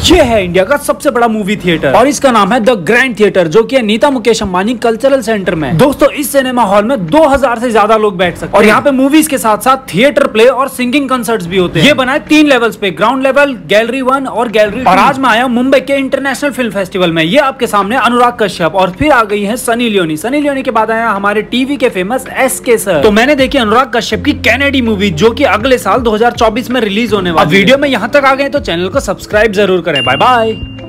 ये है इंडिया का सबसे बड़ा मूवी थिएटर और इसका नाम है द ग्रैंड थिएटर जो कि है नीता मुकेश अंबानी कल्चरल सेंटर में दोस्तों इस सिनेमा हॉल में 2000 से ज़्यादा लोग बैठ सकते हैं। और यहाँ पे मूवीज़ के साथ साथ थिएटर प्ले और सिंगिंग कंसर्ट्स भी होते हैं। ये बनाए तीन लेवल्स पे ग्राउंड लेवल गैलरी वन और गैलरी और आज मैं आया मुंबई के इंटरनेशनल फ़िल्म फेस्टिवल में। ये आपके सामने अनुराग कश्यप और फिर आ गई है सनी लियोनी। सनी लियोनी के बाद आया हमारे टीवी के फ़ेमस एस के सर तो मैंने देखी अनुराग कश्यप की कैनेडी मूवी जो की अगले साल दो हज़ार चौबीस में रिलीज़ होने वाली वीडियो में यहाँ तक आ गए तो चैनल को सब्सक्राइब ज़रूर करें। Bye bye